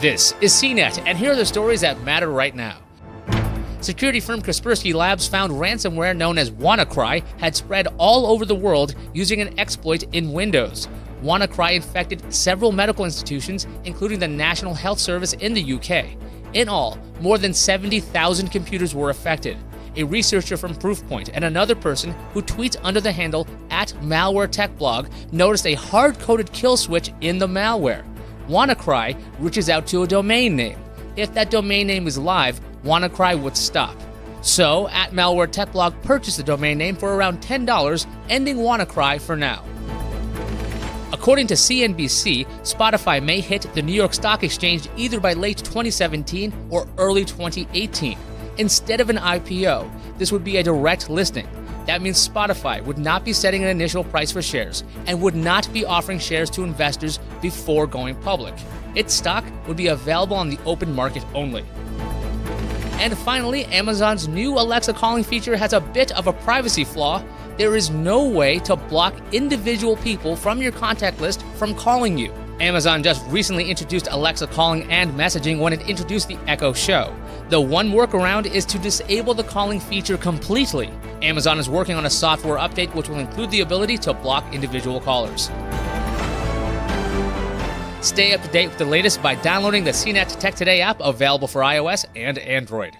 This is CNET, and here are the stories that matter right now. Security firm Kaspersky Labs found ransomware known as WannaCry had spread all over the world using an exploit in Windows. WannaCry infected several medical institutions, including the National Health Service in the UK. In all, more than 70,000 computers were affected. A researcher from Proofpoint and another person who tweets under the handle at Malware Tech Blog noticed a hard coded kill switch in the malware. WannaCry reaches out to a domain name. If that domain name is live, WannaCry would stop. So, at Malware Tech Blog purchased the domain name for around $10, ending WannaCry for now. According to CNBC, Spotify may hit the New York Stock Exchange either by late 2017 or early 2018. Instead of an IPO, this would be a direct listing. That means Spotify would not be setting an initial price for shares and would not be offering shares to investors before going public. Its stock would be available on the open market only. And finally, Amazon's new Alexa calling feature has a bit of a privacy flaw. There is no way to block individual people from your contact list from calling you. Amazon just recently introduced Alexa calling and messaging when it introduced the Echo Show. The one workaround is to disable the calling feature completely. Amazon is working on a software update which will include the ability to block individual callers. Stay up to date with the latest by downloading the CNET Tech Today app available for iOS and Android.